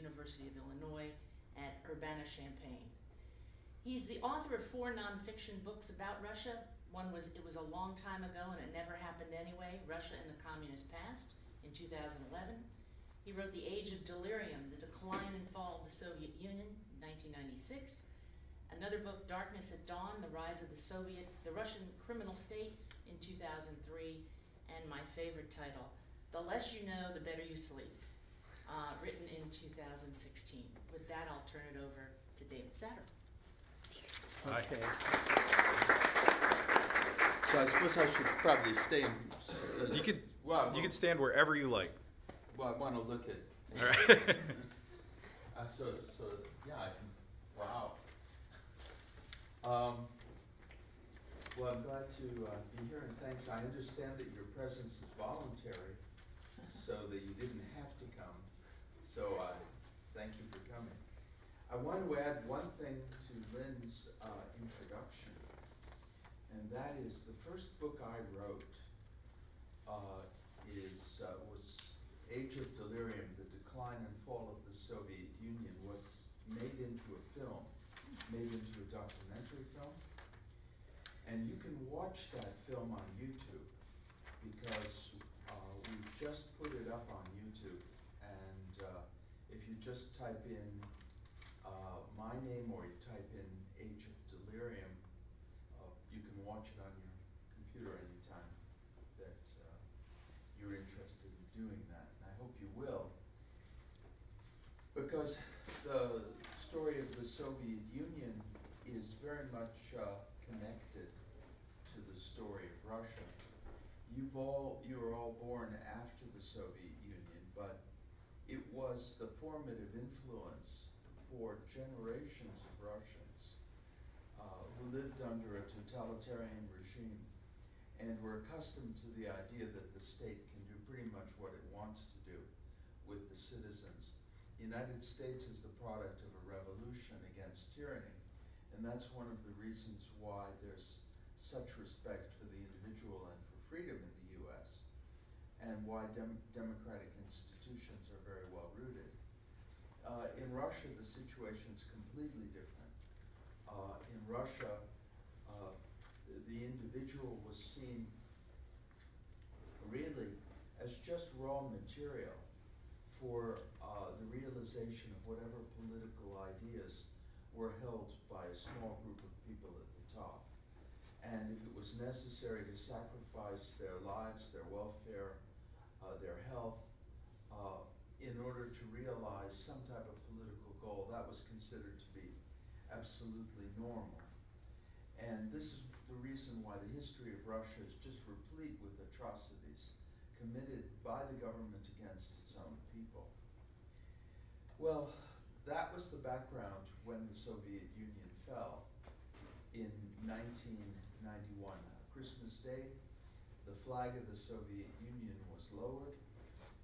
University of Illinois at Urbana-Champaign. He's the author of four nonfiction books about Russia. One was It Was a Long Time Ago and It Never Happened Anyway, Russia in the Communist Past in 2011. He wrote The Age of Delirium, The Decline and Fall of the Soviet Union, in 1996. Another book, Darkness at Dawn, The Rise of the Soviet, the Russian Criminal State in 2003. And my favorite title, The Less You Know, The Better You Sleep, uh, written in 2016. With that, I'll turn it over to David Satter. Okay. So I suppose I should probably stay in. You could Well, you could stand wherever you like. Well, I want to look at. All right. Uh, so, so, yeah, I can, wow. Um, well, I'm glad to, uh, be here and thanks. I understand that your presence is voluntary, so that you didn't have to come. So, uh, thank you for coming. I want to add one thing to Lynn's, uh, introduction. And that is the first book I wrote, uh, is, uh, was Age of Delirium, The Decline and Fall of the Soviet Union, was made into a film, made into a documentary film. And you can watch that film on YouTube, because, uh, we've just put it up on YouTube. You just type in, uh, my name or you type in Age of Delirium, uh, you can watch it on your computer anytime that uh, you're interested in doing that, and I hope you will. Because the story of the Soviet Union is very much uh, connected to the story of Russia. You've all, you were all born after the Soviet it was the formative influence for generations of Russians uh, who lived under a totalitarian regime and were accustomed to the idea that the state can do pretty much what it wants to do with the citizens. The United States is the product of a revolution against tyranny, and that's one of the reasons why there's such respect for the individual and for freedom in and why dem- democratic institutions are very well rooted. Uh, in Russia, the situation is completely different. Uh, in Russia, uh, the- individual was seen really as just raw material for uh, the realization of whatever political ideas were held by a small group of people at the top. And if it was necessary to sacrifice their lives, their welfare, uh, their health, uh, in order to realize some type of political goal, that was considered to be absolutely normal. And this is the reason why the history of Russia is just replete with atrocities committed by the government against its own people. Well, that was the background when the Soviet Union fell in 1991. Christmas Day, the flag of the Soviet Union was lowered,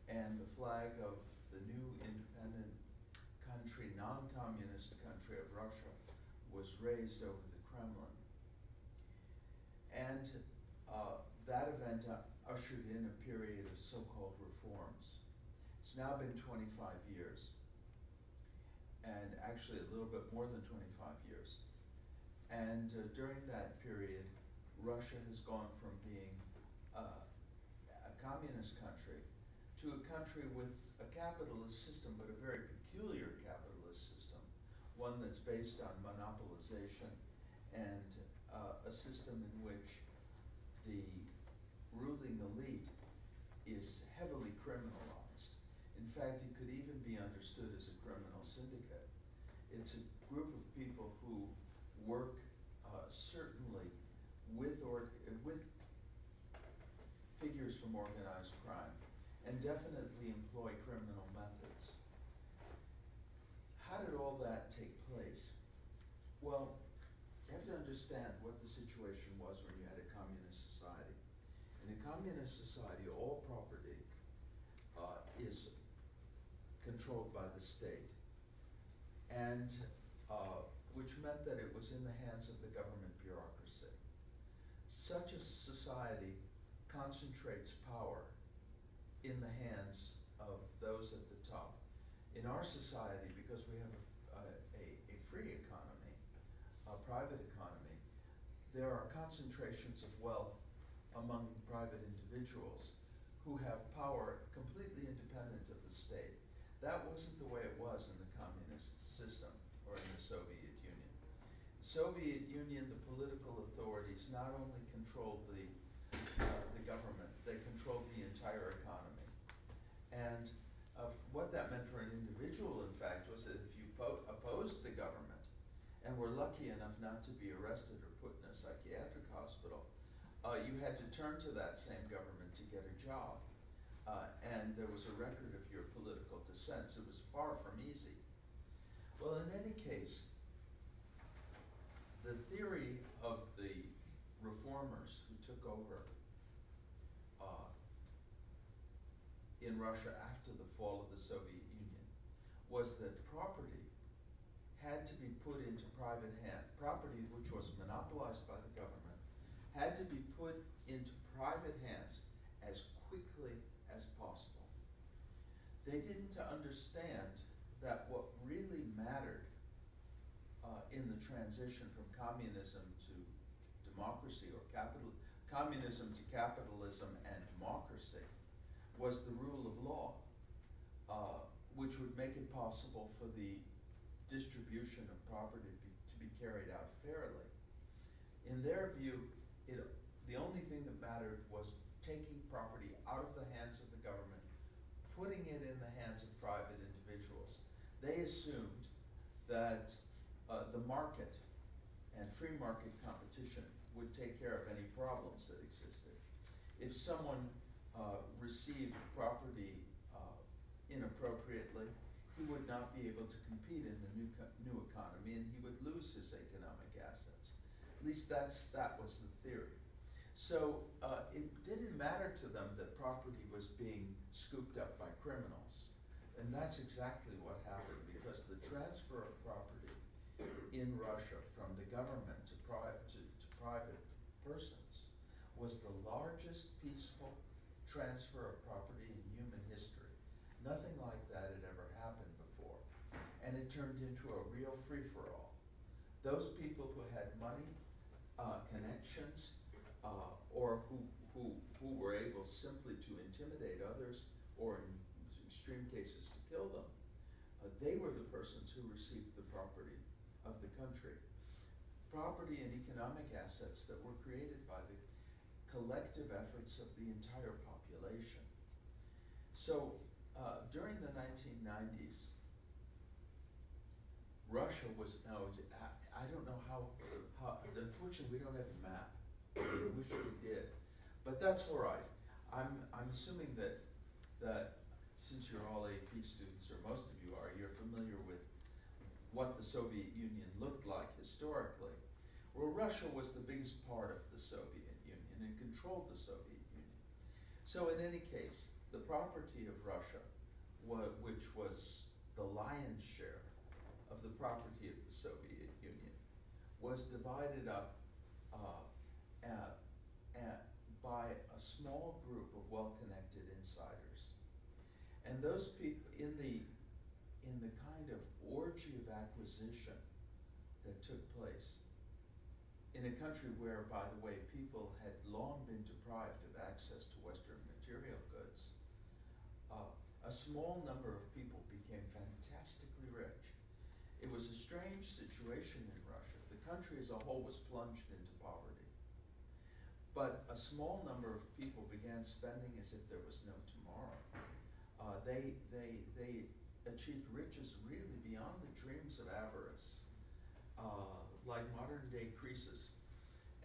and the flag of the new independent country, non-communist country of Russia, was raised over the Kremlin. And uh, that event uh, ushered in a period of so-called reforms. It's now been 25 years, and actually a little bit more than 25 years. And uh, during that period, Russia has gone from being uh, a communist country to a country with a capitalist system, but a very peculiar capitalist system, one that's based on monopolization and uh, a system in which the ruling elite is heavily criminalized. In fact, it could even be understood as a criminal syndicate. It's a group of people who work uh, certainly with or with from organized crime and definitely employ criminal methods. How did all that take place? Well, you have to understand what the situation was when you had a communist society. In a communist society, all property uh, is controlled by the state, and uh, which meant that it was in the hands of the government bureaucracy. Such a society concentrates power in the hands of those at the top. in our society, because we have a, a, a free economy, a private economy, there are concentrations of wealth among private individuals who have power completely independent of the state. That wasn't the way it was in the communist system or in the Soviet Union. Soviet Union, the political authorities not only controlled the, uh, the government, they controlled the entire economy. And uh, what that meant for an individual, in fact, was that if you po- opposed the government and were lucky enough not to be arrested or put in a psychiatric hospital, uh, you had to turn to that same government to get a job. Uh, and there was a record of your political dissents. It was far from easy. Well, in any case, the theory of the reformers who took over in Russia after the fall of the Soviet Union was that property had to be put into private hand. Property which was monopolized by the government had to be put into private hands as quickly as possible. They didn't understand that what really mattered uh, in the transition from communism to democracy or capital communism to capitalism and democracy was the rule of law, uh, which would make it possible for the distribution of property to be, carried out fairly. In their view, it, the only thing that mattered was taking property out of the hands of the government, putting it in the hands of private individuals. They assumed that uh, the market and free market competition would take care of any problems that existed. If someone uh, received property uh, inappropriately, he would not be able to compete in the new, new economy and he would lose his economic assets. At least that's, that was the theory. So uh, it didn't matter to them that property was being scooped up by criminals. And that's exactly what happened because the transfer of property in Russia from the government to, pri- to, to private persons was the largest peaceful transfer of property in human history. Nothing like that had ever happened before. And it turned into a real free for all. Those people who had money, uh, connections, uh, or who, who, who were able simply to intimidate others or in extreme cases to kill them, uh, they were the persons who received the property of the country. Property and economic assets that were created by the collective efforts of the entire population. So uh, during the 1990s, Russia was now. is it- I, don't know how. How unfortunately we don't have a map. I wish we did, but that's all right. I'm I'm assuming that that since you're all AP students or most of you are, you're familiar with what the Soviet Union looked like historically. Well, Russia was the biggest part of the Soviet Union and controlled the Soviet. So in any case, the property of Russia, which was the lion's share of the property of the Soviet Union, was divided up uh, at, at, by a small group of well-connected insiders. And those people, in the, in the kind of orgy of acquisition that took place, in a country where, by the way, people had long been deprived of access to Western material goods, uh, a small number of people became fantastically rich. It was a strange situation in Russia. The country as a whole was plunged into poverty. But a small number of people began spending as if there was no tomorrow. Uh, they, they, they achieved riches really beyond the dreams of avarice, uh, like modern day Croesus.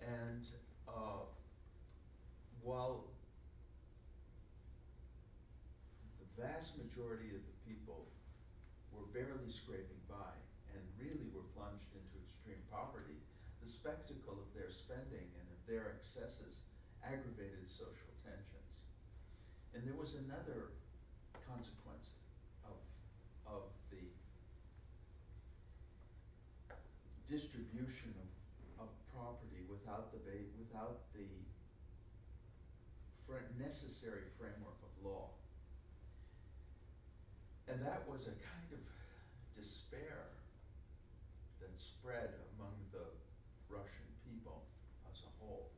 And uh, while the vast majority of the people were barely scraping by and really were plunged into extreme poverty, the spectacle of their spending and of their excesses aggravated social tensions. And there was another consequence of, of the distribution of, of property without the ba- without the fr- necessary framework of law. And that was a kind of despair that spread among the Russian people as a whole.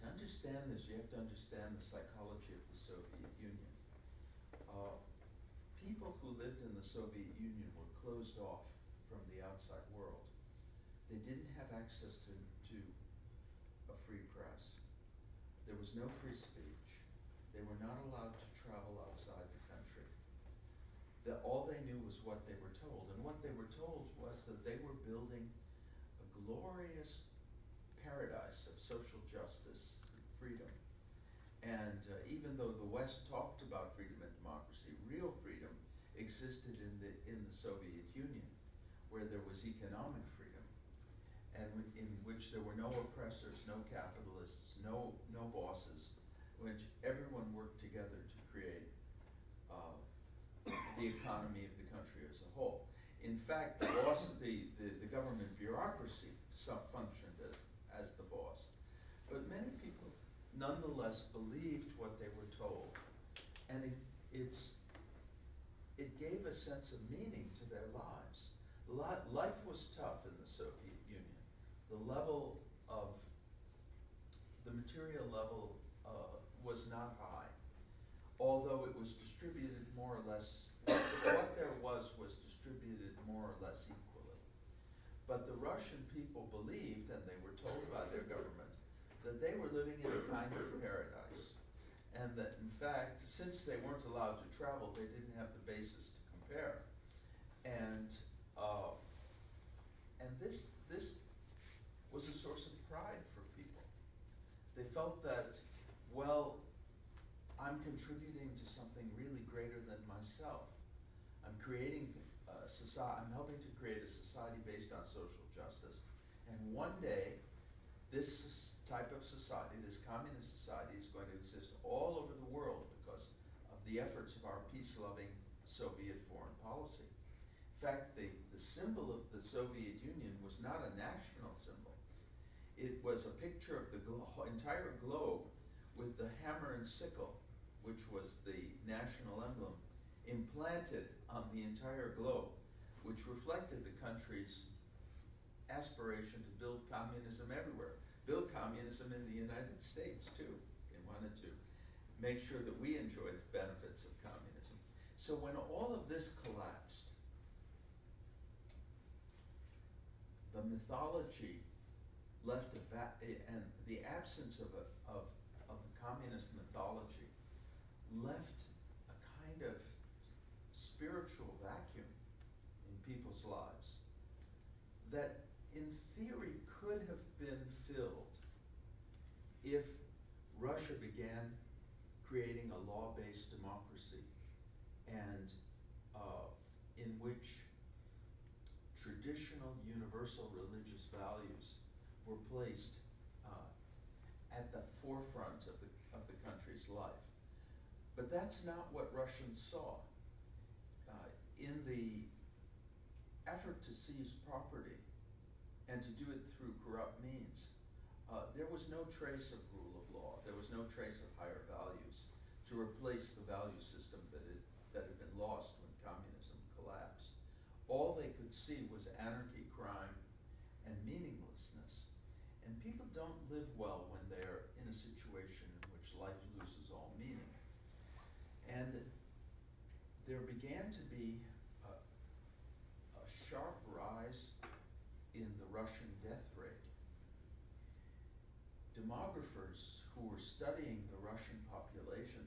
To understand this, you have to understand the psychology of the Soviet Union. Uh, people who lived in the Soviet Union were closed off from the outside world. They didn't have access to, to a free press. There was no free speech. They were not allowed to travel outside the country. That all they knew was what they were told, and what they were told was that they were building a glorious paradise of social justice and freedom. And uh, even though the West talked about freedom and democracy, real freedom existed in the in the Soviet Union, where there was economic freedom, and w- in which there were no oppressors, no capitalists, no no bosses, which everyone worked together to create uh, the economy of the country as a whole. In fact, the boss, the, the, the government bureaucracy functioned as, as the boss. But many people nonetheless believed what they were told. And it, it's, it gave a sense of meaning to their lives. Life was tough in the Soviet. The level of, the material level uh, was not high, although it was distributed more or less, what there was was distributed more or less equally. But the Russian people believed, and they were told by their government, that they were living in a kind of paradise. And that in fact, since they weren't allowed to travel, they didn't have the basis to compare. And, uh, and this, this was a source of pride for people. They felt that, well, I'm contributing to something really greater than myself. I'm creating uh, a society, I'm helping to create a society based on social justice. And one day, this type of society, this communist society, is going to exist all over the world because of the efforts of our peace-loving Soviet foreign policy. In fact, the, the symbol of the Soviet Union was not a national symbol. It was a picture of the glo- entire globe with the hammer and sickle, which was the national emblem, implanted on the entire globe, which reflected the country's aspiration to build communism everywhere. Build communism in the United States too. They wanted to make sure that we enjoyed the benefits of communism. So when all of this collapsed, the mythology left a va- and the absence of a, of, of the communist mythology left a kind of spiritual vacuum in people's lives that in theory could have been filled if Russia began creating a law-based democracy and uh, in which traditional universal religious values were placed uh, at the forefront of the, of the country's life. But that's not what Russians saw. Uh, in the effort to seize property and to do it through corrupt means, uh, there was no trace of rule of law. There was no trace of higher values to replace the value system that, it, that had been lost when communism collapsed. All they could see was anarchy, crime, and meaninglessness. Don't live well when they're in a situation in which life loses all meaning. And there began to be a, a sharp rise in the Russian death rate. Demographers who were studying the Russian population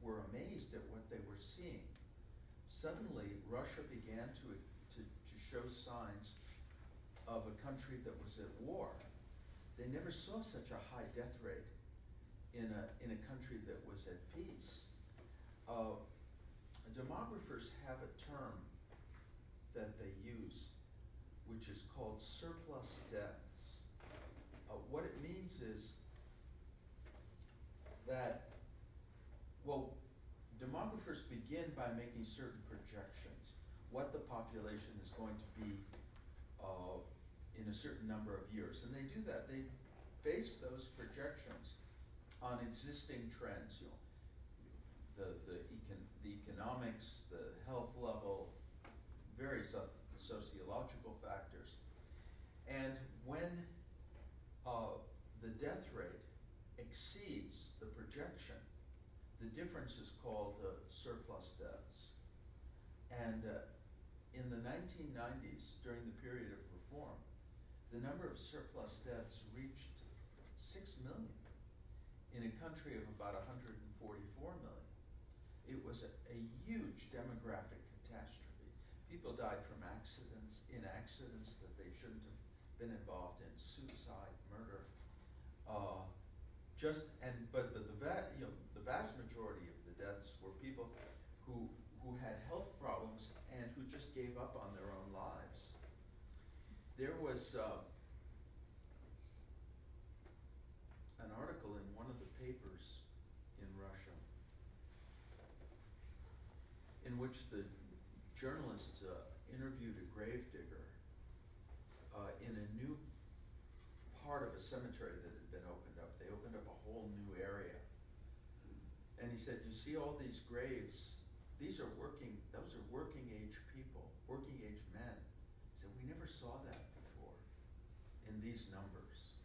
were amazed at what they were seeing. Suddenly, Russia began to, to, to show signs of a country that was at war. They never saw such a high death rate in a, in a country that was at peace. Uh, demographers have a term that they use, which is called surplus deaths. Uh, what it means is that, well, demographers begin by making certain projections, what the population is going to be uh, in a certain number of years. And they do that. They base those projections on existing trends. You know, the, the econ, the economics, the health level, various other sociological factors. And when, uh, the death rate exceeds the projection, the difference is called, uh, surplus deaths. And, uh, in the nineteen nineties, during the period of reform, the number of surplus deaths reached six million in a country of about hundred and forty-four million. It was a, a huge demographic catastrophe. People died from accidents, in accidents that they shouldn't have been involved in, suicide, murder. Uh, just, and, but, but the va- you know, the vast majority of the deaths were people who, who had health problems and who just gave up on their own. There was, uh, an article in one of the papers in Russia in which the journalists uh, interviewed a gravedigger uh, in a new part of a cemetery that had been opened up. They opened up a whole new area. And he said, You see all these graves, these are working, those are working age people, working age men. He said, We never saw that these numbers.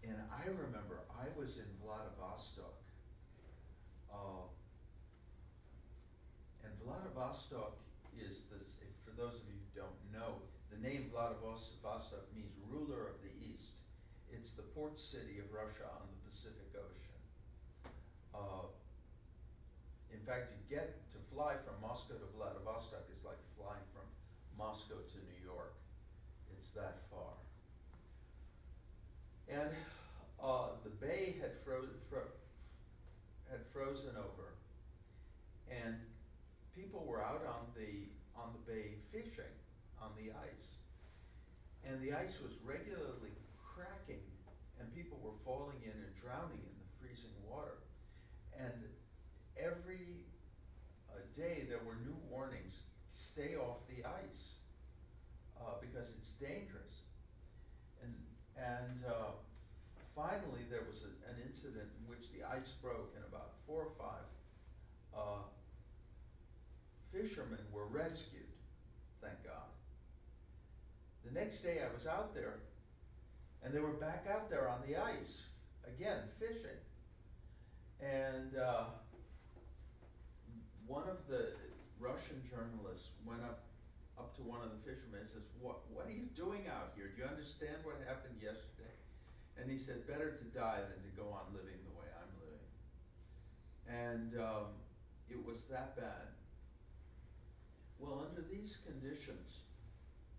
And I remember I was in Vladivostok. Uh, and Vladivostok is this, for those of you who don't know, the name Vladivostok means ruler of the East. It's the port city of Russia on the Pacific Ocean. Uh, in fact, to get, to fly from Moscow to Vladivostok is like flying from Moscow to New York. It's that far. And uh, the bay had fro- had frozen over, and people were out on the on the bay fishing on the ice, and the ice was regularly cracking, and people were falling in and drowning in the freezing water, and every uh, day there were new warnings: stay off the ice uh, because it's dangerous. And and uh, finally, there was a, an incident in which the ice broke, and about four or five uh, fishermen were rescued. Thank God. The next day, I was out there, and they were back out there on the ice again fishing. And uh, one of the Russian journalists went up up to one of the fishermen and says, "What what are you doing out here? Do you understand what happened yesterday?" And he said, "Better to die than to go on living the way I'm living." And um, it was that bad. Well, under these conditions,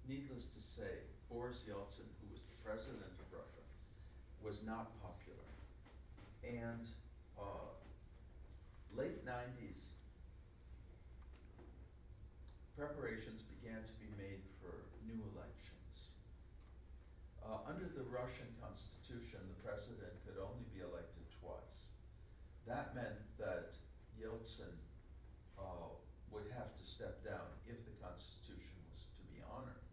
needless to say, Boris Yeltsin, who was the president of Russia, was not popular. And uh, late '90s, preparations began to be made for new elections. Uh, under the Russian constitution, the president could only be elected twice. That meant that Yeltsin uh, would have to step down if the constitution was to be honored.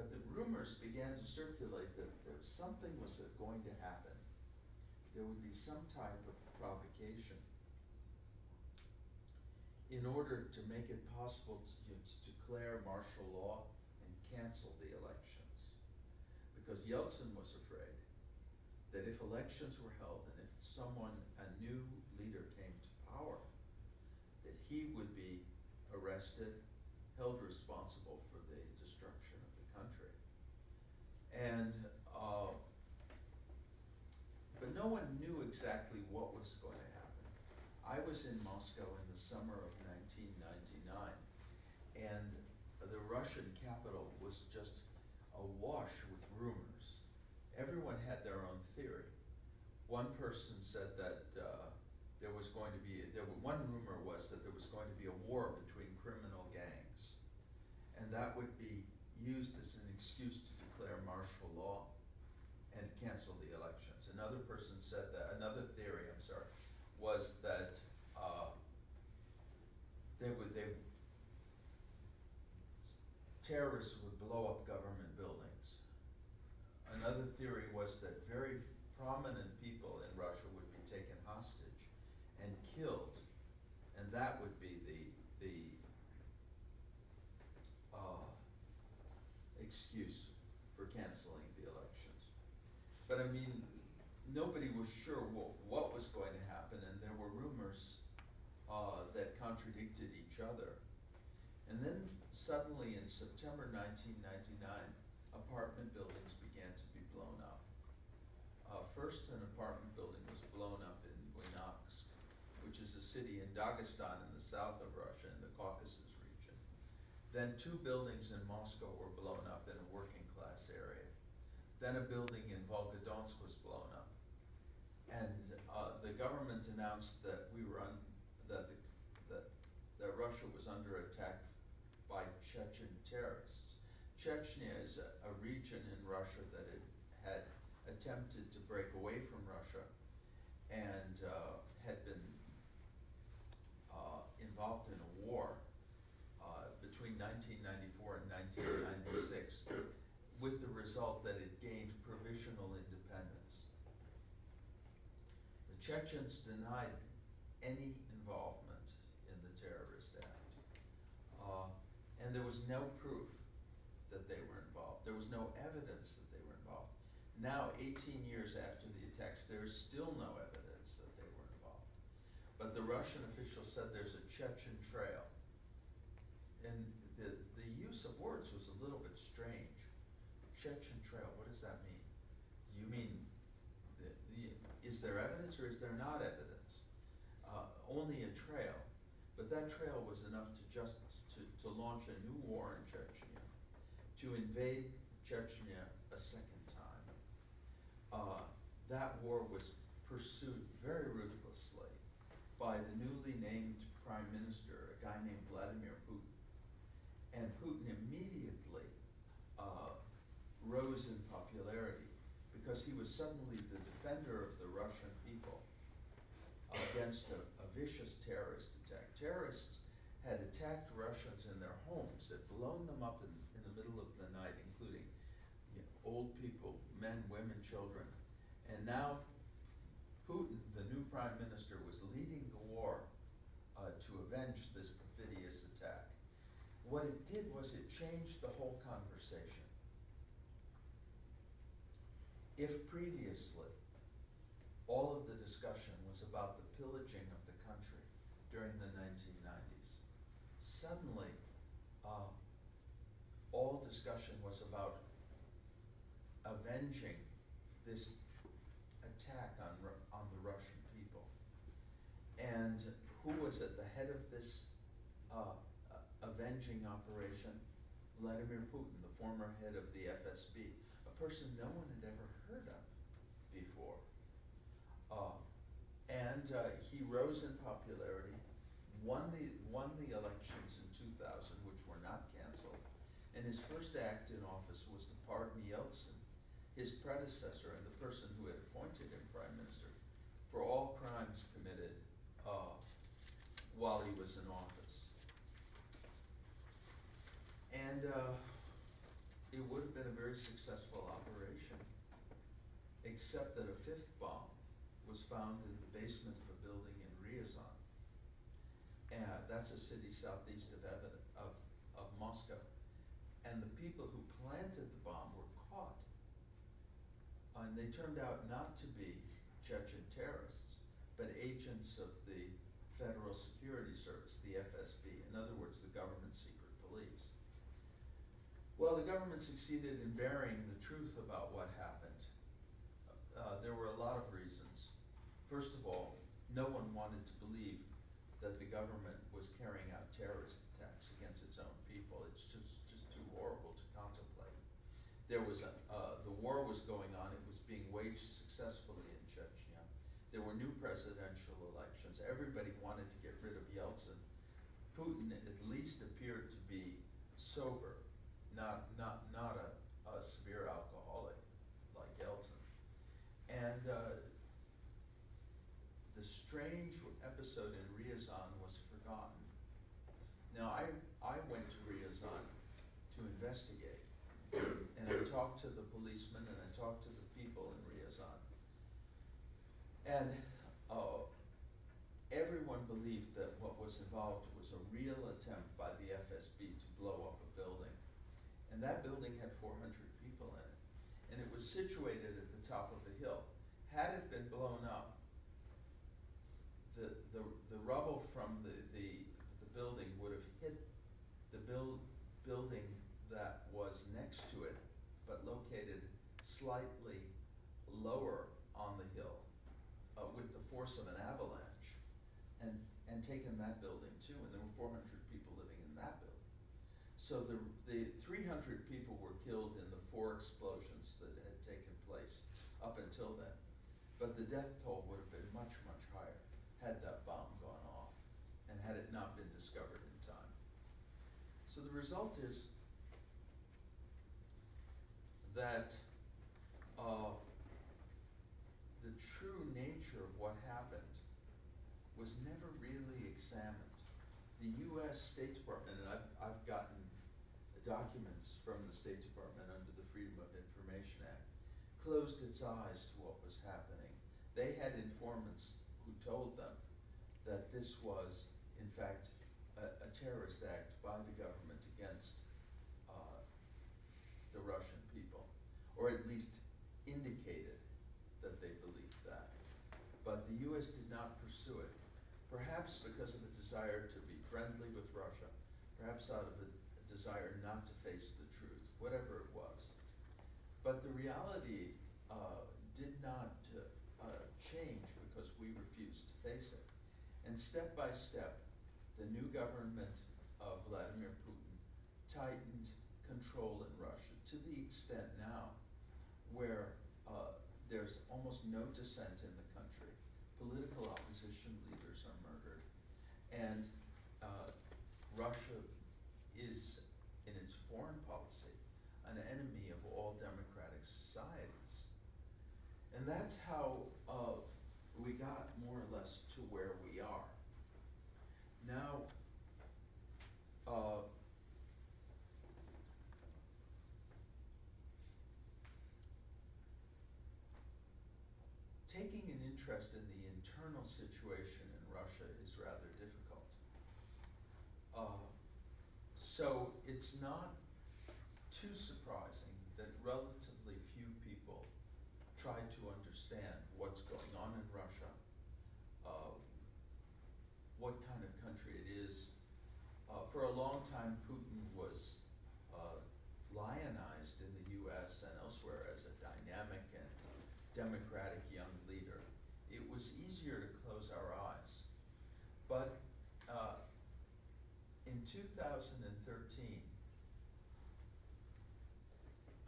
But the rumors began to circulate that there something was going to happen. There would be some type of provocation in order to make it possible to, you know, to declare martial law and cancel the elections. Because Yeltsin was afraid that if elections were held and if someone, a new leader came to power, that he would be arrested, held responsible for the destruction of the country. And, uh, but no one knew exactly what was going to happen. I was in Moscow in the summer of 1999, and the Russian capital was just awash rumors. Everyone had their own theory. One person said that uh, there was going to be, there one rumor was that there was going to be a war between criminal gangs, and that would be used as an excuse to declare martial law and cancel the elections. Another person said that, another theory, I'm sorry, was that uh, they would, they, terrorists would blow up government. Another theory was that very prominent people in Russia would be taken hostage and killed. And that would be the, the, uh, excuse for canceling the elections. But I mean, nobody was sure what, what was going to happen, and there were rumors, uh, that contradicted each other. And then suddenly in September nineteen ninety-nine, apartment buildings began to be blown up. Uh, first, an apartment building was blown up in Buynaksk, which is a city in Dagestan in the south of Russia in the Caucasus region. Then two buildings in Moscow were blown up in a working class area. Then a building in Volgodonsk was blown up. And uh, the government announced that we were un- that, the, that, that Russia was under attack by Chechen terrorists. Chechnya is a, a region in Russia that had attempted to break away from Russia and uh, had been uh, involved in a war uh, between 1994 and 1996, with the result that it gained provisional independence. The Chechens denied any involvement in the terrorist act. Uh, and there was no proof that they were involved. There was no evidence that they were involved. Now, 18 years after the attacks, there is still no evidence that they were involved. But the Russian official said there's a Chechen trail. And the, the use of words was a little bit strange. Chechen trail, what does that mean? You mean, the, the, is there evidence or is there not evidence? Uh, only a trail, but that trail was enough to just, to, to launch a new war in Chechnya, to invade Chechnya a second. Uh, that war was pursued very ruthlessly by the newly named prime minister, a guy named Vladimir Putin. And Putin immediately uh, rose in popularity because he was suddenly the defender of the Russian people against a, a vicious terrorist attack. Terrorists had attacked Russians in their homes, had blown them up in, in the middle of the night, including you know, old people, men, women, children. And now Putin, the new prime minister, was leading the war uh, to avenge this perfidious attack. What it did was it changed the whole conversation. If previously all of the discussion was about the pillaging of the country during the 1990s, suddenly uh, all discussion was about avenging this attack on, on the Russian people. And who was at the head of this uh, uh, avenging operation? Vladimir Putin, the former head of the FSB, a person no one had ever heard of before. Uh, and uh, he rose in popularity, won the, won the elections in 2000, which were not canceled. And his first act in office was to pardon Yeltsin, his predecessor and the person who had appointed him prime minister, for all crimes committed uh, while he was in office. And uh, it would have been a very successful operation, except that a fifth bomb was found in the basement of a building in Ryazan. And that's a city southeast of, Evan, of, of Moscow. And the people who planted the bomb were. And they turned out not to be Chechen terrorists, but agents of the Federal Security Service, the FSB, in other words, the government secret police. Well, the government succeeded in burying the truth about what happened. Uh, there were a lot of reasons. First of all, no one wanted to believe that the government was carrying out terrorist attacks against its own people. It's just, just too horrible to contemplate. There was a, uh, the war was going on, it being waged successfully in Chechnya. There were new presidential elections. Everybody wanted to get rid of Yeltsin. Putin at least appeared to be sober, not, not, not a, a severe alcoholic like Yeltsin. And uh, the strange episode in Ryazan was forgotten. Now, I, I went to Ryazan to investigate. And I talked to the policemen and I talked to the people in Ryazan. And uh, everyone believed that what was involved was a real attempt by the FSB to blow up a building. And that building had four hundred people in it. And it was situated at the top of a hill. Had it been blown up, the, the, the rubble from the, the, the building would have hit the build, building that was next to it, but located slightly lower on the hill, force of an avalanche, and, and taken that building too, and there were four hundred people living in that building. So the, the three hundred people were killed in the four explosions that had taken place up until then. But the death toll would have been much, much higher had that bomb gone off and had it not been discovered in time. So the result is that uh, the true nature of what happened was never really examined. The US State Department, and I've, I've gotten documents from the State Department under the Freedom of Information Act, closed its eyes to what was happening. They had informants who told them that this was, in fact, a, a terrorist act by the government against uh, the Russian people, or at least indicated that they believed that. But the US did not pursue it, perhaps because of a desire to be friendly with Russia, perhaps out of a, desire not to face the truth, whatever it was. But the reality uh, did not uh, change because we refused to face it. And step by step, the new government of Vladimir Putin tightened control in Russia to the extent now where uh, there's almost no dissent in the country. Political opposition. And uh, Russia is, in its foreign policy, an enemy of all democratic societies. And that's how uh, we got more or less to where we are. Now, uh, taking an interest in the internal situation in Russia is rather difficult. Uh, so it's not too surprising that relatively few people try to understand what's going on in Russia, uh, what kind of country it is. Uh, for a long time, Putin was uh, lionized in the US and elsewhere as a dynamic and democratic young leader. It was easier to close our eyes. But in 2013,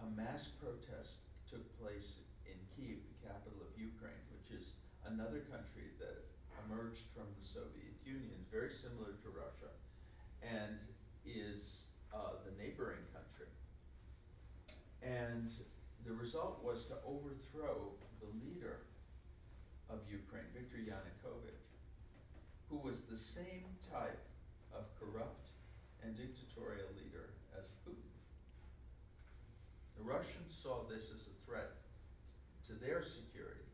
a mass protest took place in Kiev, the capital of Ukraine, which is another country that emerged from the Soviet Union, very similar to Russia, and is uh, the neighboring country. And the result was to overthrow the leader of Ukraine, Viktor Yanukovych, who was the same type corrupt and dictatorial leader as Putin. The Russians saw this as a threat to their security,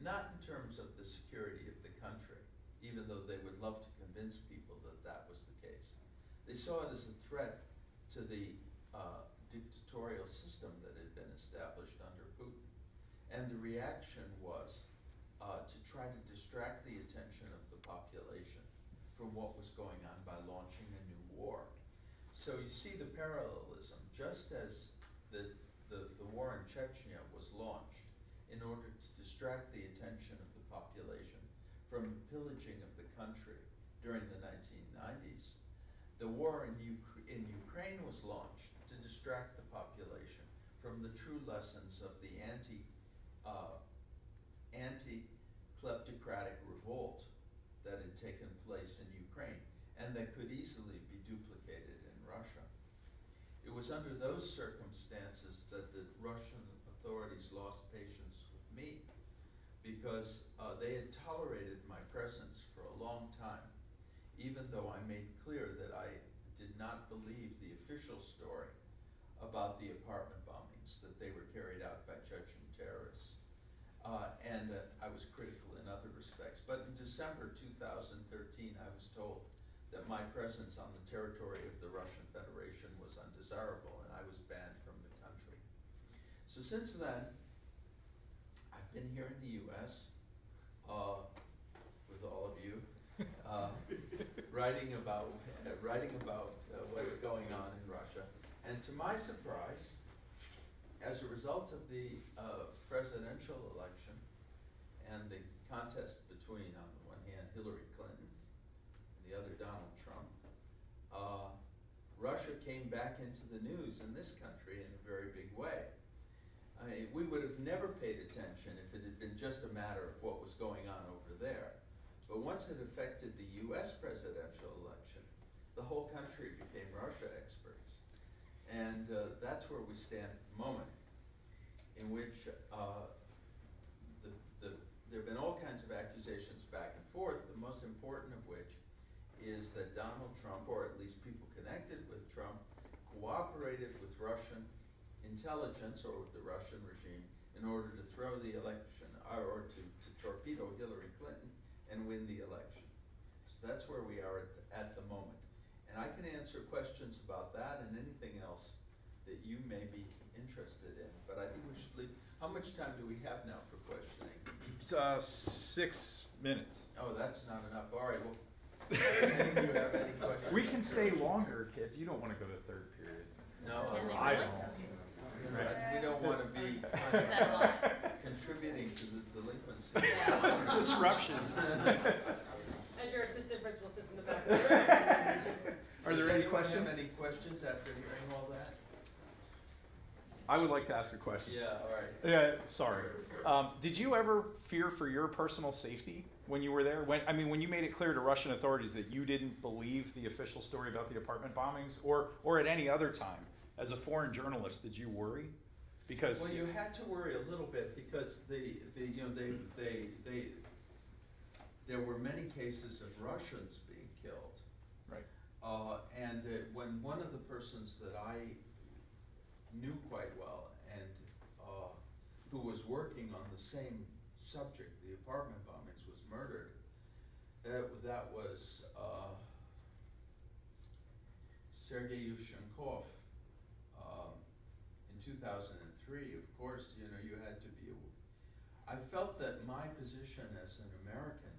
not in terms of the security of the country, even though they would love to convince people that that was the case. They saw it as a threat to the uh, dictatorial system that had been established under Putin. And the reaction was uh, to try to distract the attention of the population from what was going on by launching a new war. So you see the parallelism, just as the, the, the war in Chechnya was launched in order to distract the attention of the population from pillaging of the country during the 1990s. The war in, in Ukraine was launched to distract the population from the true lessons of the anti, uh, anti-kleptocratic revolt that had taken place in Ukraine and that could easily be duplicated in Russia. It was under those circumstances that the Russian authorities lost patience with me because uh, they had tolerated my presence for a long time, even though I made clear that I did not believe the official story about the apartment bombings, that they were carried out by Chechen terrorists. Uh, and uh, I was critical other respects. But in December two thousand thirteen, I was told that my presence on the territory of the Russian Federation was undesirable and I was banned from the country. So since then, I've been here in the US, uh, with all of you, uh, writing about, uh, writing about what's going on in Russia. And to my surprise, as a result of the uh, presidential election and the contest between, on the one hand, Hillary Clinton and the other Donald Trump, uh, Russia came back into the news in this country in a very big way. I mean, we would have never paid attention if it had been just a matter of what was going on over there. But once it affected the US presidential election, the whole country became Russia experts. And uh, that's where we stand at the moment, in which uh, there have been all kinds of accusations back and forth, the most important of which is that Donald Trump, or at least people connected with Trump, cooperated with Russian intelligence or with the Russian regime in order to throw the election, or, to, to torpedo Hillary Clinton and win the election. So that's where we are at the, at the moment. And I can answer questions about that and anything else that you may be interested in. But I think we should leave, how much time do we have now for questioning? Uh, six minutes. Oh, that's not enough. All right, well, any of you have any questions? We can stay longer, kids. You don't want to go to third period. No, Can they I don't. you know, we don't wanna be Is that a lie? contributing to the delinquency. Yeah. Disruption. And your assistant principal sits in the back. Are Does there any anyone questions? have any questions after hearing all that? I would like to ask a question. Yeah, all right. Yeah, sorry. Um, did you ever fear for your personal safety when you were there? When I mean, when you made it clear to Russian authorities that you didn't believe the official story about the apartment bombings, or or at any other time, as a foreign journalist, did you worry? Because Well, you had to worry a little bit because the, the, you know, they, they, they, there were many cases of Russians being killed. right, Uh, and uh, when one of the persons that I knew quite well and uh, who was working on the same subject, the apartment bombings, was murdered, that, that was uh, Sergei Yushchenkov. Um, in 2003, of course, you know, you had to be. I felt that my position as an American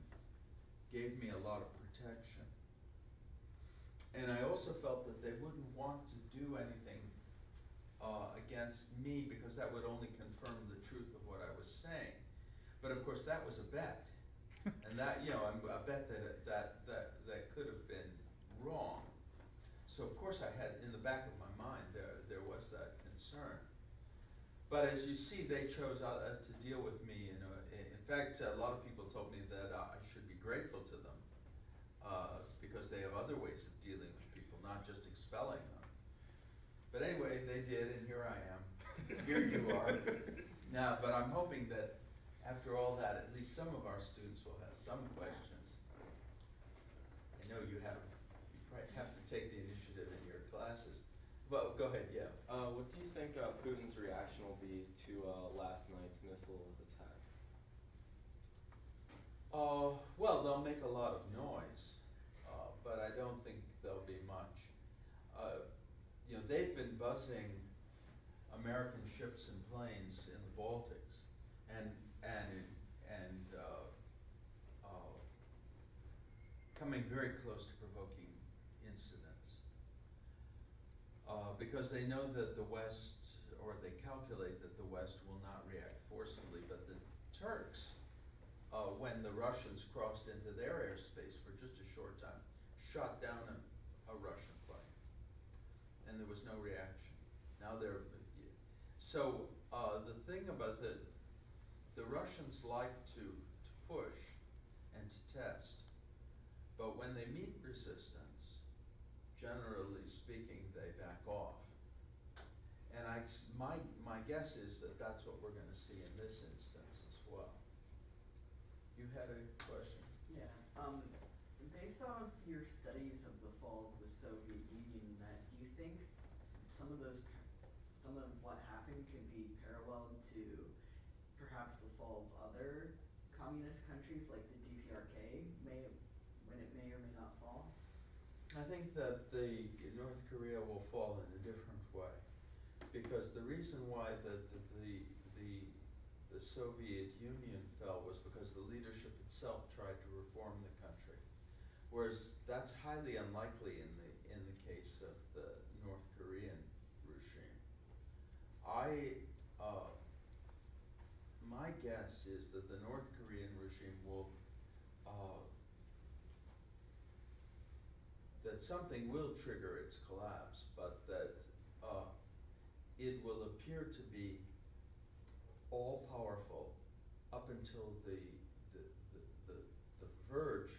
gave me a lot of protection. And I also felt that they wouldn't want to do anything uh, against me because that would only confirm the truth of what I was saying. But of course, that was a bet, and that you know, I'm- a bet that that that that could have been wrong. So of course, I had in the back of my mind there there was that concern. But as you see, they chose uh, to deal with me. In in fact, a lot of people told me that uh, I should be grateful to them uh, because they have other ways of dealing with people, not just expelling them. But anyway, they did, and here I am. Here you are. Now, but I'm hoping that after all that, at least some of our students will have some questions. I know you have, you probably have to take the initiative in your classes. Well, go ahead, yeah. Uh, what do you think uh, Putin's reaction will be to uh, last night's missile attack? Uh, well, they'll make a lot of noise, uh, but I don't think there'll be much. You know, they've been buzzing American ships and planes in the Baltics, and and and uh, uh, coming very close to provoking incidents, uh, because they know that the West, or they calculate that the West will not react forcefully, but the Turks uh, when the Russians crossed into their airspace for just a short time, shot down a, a Russian and there was no reaction. Now they're so uh, the thing about the the Russians like to to push and to test, but when they meet resistance, generally speaking, they back off. And I, my my guess is that that's what we're going to see in this instance as well. You had a question? Yeah, um, based on your studies of the fall of the Soviet Union, that do you think some of those, some of what happened could be paralleled to perhaps the fall of other communist countries like the DPRK may, when it may or may not fall? I think that the North Korea will fall in a different way, because the reason why the, the, the, the, Soviet Union fell was because the leadership itself tried to reform the country. Whereas that's highly unlikely in the case of the North Korean regime. I, uh, my guess is that the North Korean regime will, uh, that something will trigger its collapse, but that uh, it will appear to be all powerful up until the, the, the, the, the verge,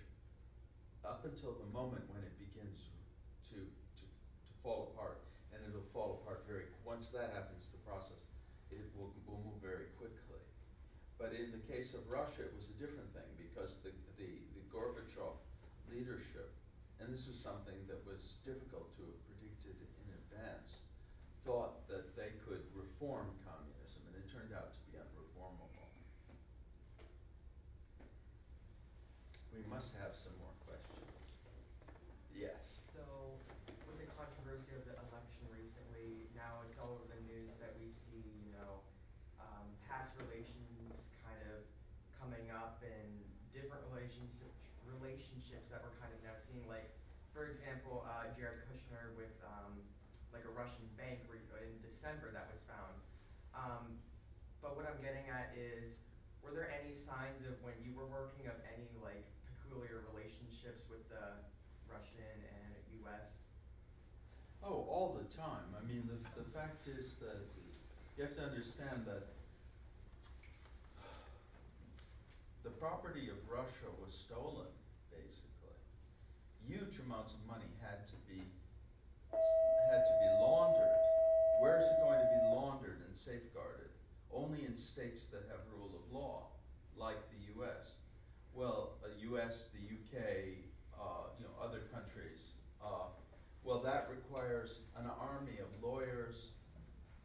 up until the moment when it begins to, to, to fall apart. And it'll fall apart very, once that happens, the process, it will, will move very quickly. But in the case of Russia, it was a different thing because the, the, the Gorbachev leadership and this was something that was difficult to have predicted in advance, thought that they could reform communism, and it turned out to be unreformable. We must have some more questions. Yes. So, with the controversy of the election recently, now it's all over the news that we see, you know, um, past relations kind of coming up and different relationships, relationships that we're kind of now seeing, like, for example, uh, Jared Kushner with, um, like a Russian bank in December that was found. Um, but what I'm getting at is, were there any signs of when you were working of any like peculiar relationships with the Russian and U.S.? Oh, all the time. I mean, the, the fact is that you have to understand that the property of Russia was stolen. Huge amounts of money had to be had to be laundered. Where is it going to be laundered and safeguarded? Only in states that have rule of law, like the U.S. Well, uh, U.S., the U.K., uh, you know, other countries. Uh, well, that requires an army of lawyers,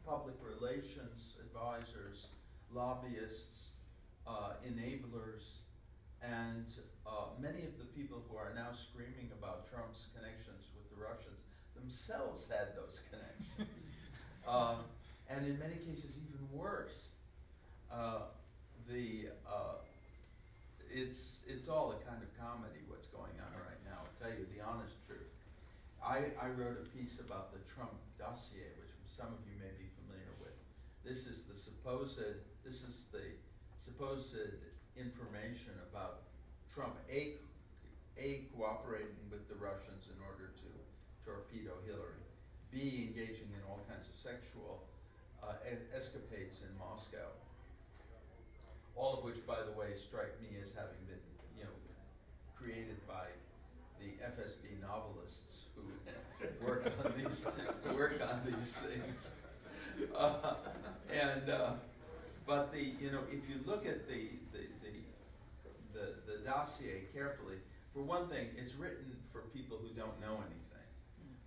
public relations advisors, lobbyists, uh, enablers, and uh, many of the people who are now screaming about Trump's connections with the Russians themselves had those connections. uh, and in many cases, even worse. Uh, the, uh, it's, it's all a kind of comedy what's going on right now. I'll tell you the honest truth. I, I wrote a piece about the Trump dossier, which some of you may be familiar with. This is the supposed, this is the supposed information about Trump A, A cooperating with the Russians in order to torpedo Hillary, B engaging in all kinds of sexual uh, escapades in Moscow. All of which, by the way, strike me as having been, you know, created by the FSB novelists who work on these work on these things. Uh, and uh, but the you know if you look at the the, the the dossier carefully, for one thing, it's written for people who don't know anything,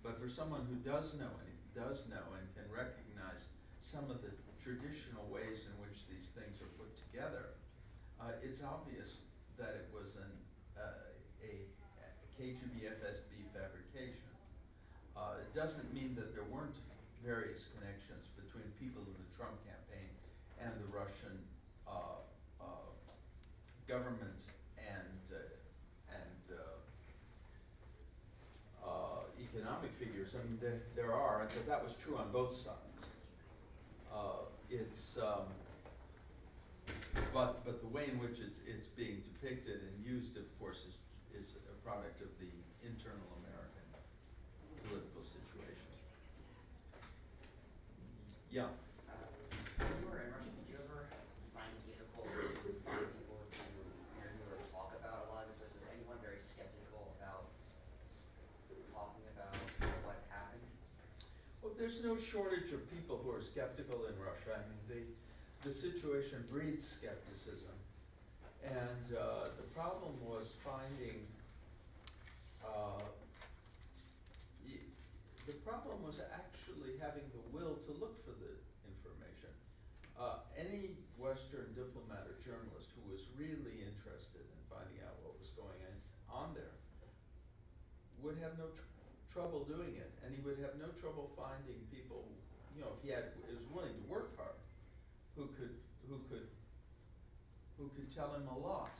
but for someone who does know any does know and can recognize some of the traditional ways in which these things are put together, uh, it's obvious that it was an uh, a, KGB FSB fabrication. Uh, it doesn't mean that there weren't various connections between people in the Trump campaign and the Russian uh, government and uh, and uh, uh, economic figures. I mean, there, there are, but that was true on both sides. It's um, but but the way in which it's it's being depicted and used, of course, is is a product of the internal American political situation. Yeah. When you were in Russia, did you ever find it difficult to find people to hear you or talk about a lot of this? Was anyone very skeptical about talking about what happened? Well, there's no shortage of people who are skeptical in Russia. I mean, the, the situation breeds skepticism. And uh, the problem was finding, uh, the problem was actually having the will to look for the information. Uh, any Western diplomat or journalist who was really interested in finding out what was going on, there would have no trouble doing it, and he would have no trouble finding people, you know, if he had, is willing to work hard, who could, who could, who could tell him a lot.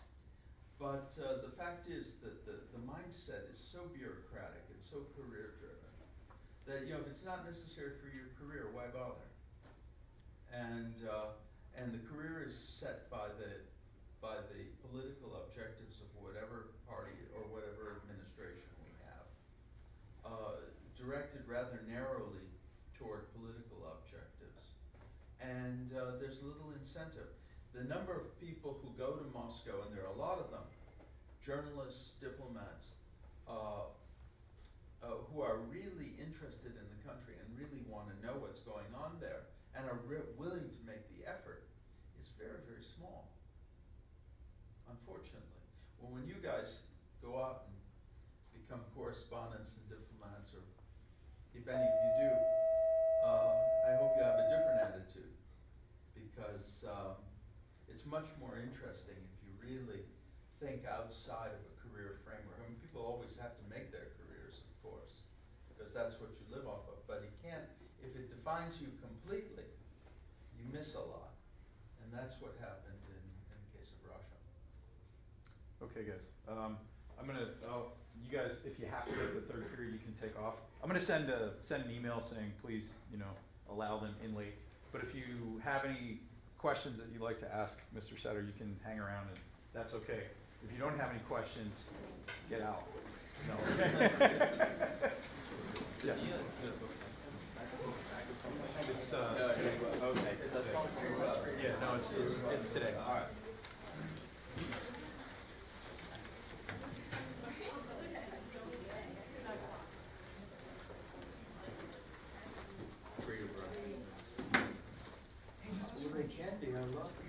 But uh, the fact is that the, the mindset is so bureaucratic and so career driven that, you know, if it's not necessary for your career, why bother? And, uh, and the career is set by the, by the political objectives of whatever party or whatever administration we have, uh, directed rather narrowly toward political objectives. And uh, there's little incentive. The number of people who go to Moscow, and there are a lot of them, journalists, diplomats, uh, uh, who are really interested in the country and really want to know what's going on there and are re- willing to make the effort, is very, very small. Unfortunately. Well, when you guys go out and become correspondents and diplomats, if any of you do, uh, I hope you have a different attitude because um, it's much more interesting if you really think outside of a career framework. I mean, people always have to make their careers, of course, because that's what you live off of. But it can't, if it defines you completely, you miss a lot. And that's what happened in, in the case of Russia. Okay, guys. Um, I'm gonna. Oh, you guys, if you have to go to the third period, you can take off. I'm gonna send a send an email saying please, you know, allow them in late. But if you have any questions that you'd like to ask Mr. Satter, you can hang around, and that's okay. If you don't have any questions, get out. No. yeah. It's uh, today. Okay, because that's not. Yeah, no, it's, it's, it's today. All right. Love